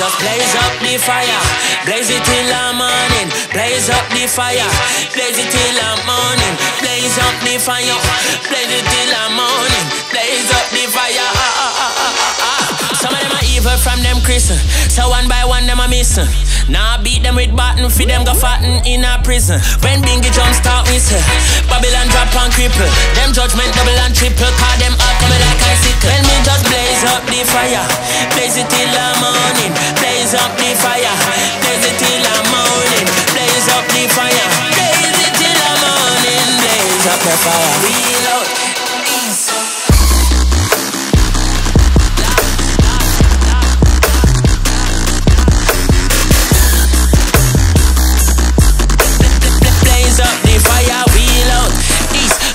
just blaze up the fire. Blaze it till the morning. Blaze up the fire. Blaze it till the morning. Blaze up the fire. Blaze it till the morning. Blaze up the fire. Ah, ah, ah, ah, ah, ah. Some of them are evil from them Christian. So one by one them are missing. Now I beat them with button, for them go fatten in a prison. When Bingy jump start say Babylon drop and cripple. Them judgment double and triple. Call them up coming like I sit. When me just blaze up the fire, blaze it till the morning. Up the fire, blaze it till the morning. Blaze up the fire, blaze it till the morning. Blaze up the fire. Wheel out.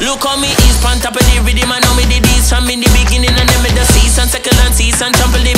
Look on me east, pan top of the rhythm, I know me the beats from in the beginning and then me the season, second and season, trample the